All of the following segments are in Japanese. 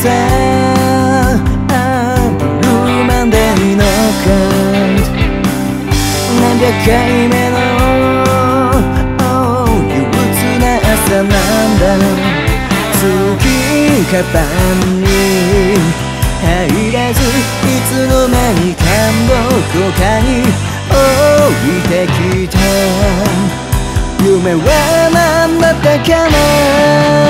うさブルーマンデーのカ何百回目の、憂鬱な朝なんだ。月カバンに入らずいつの間にか僕他に降りてきた。夢は何だったかな。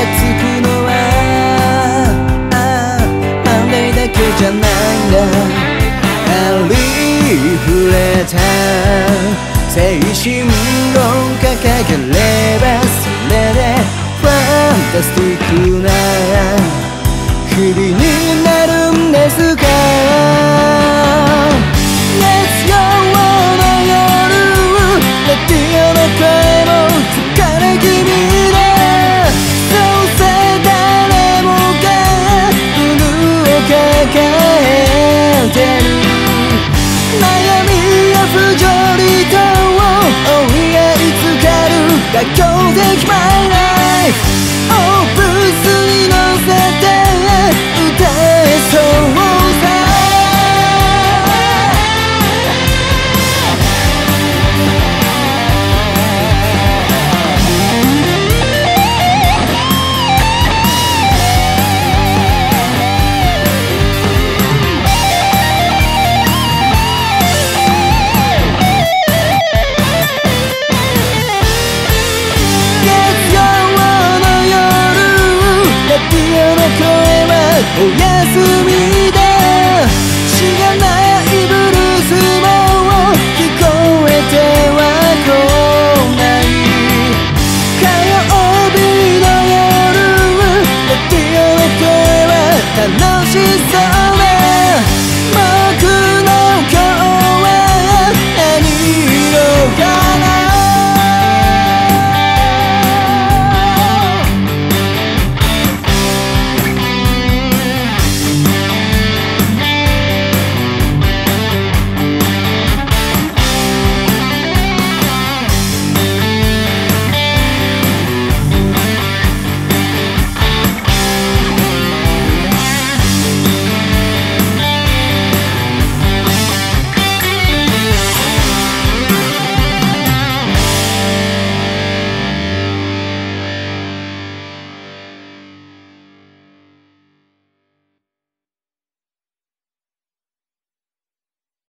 つくのはあマンデーだけじゃないんだ。ありふれた精神論掲げればそれでファンタスティックな日々になるんですか？が今日できまおやすみ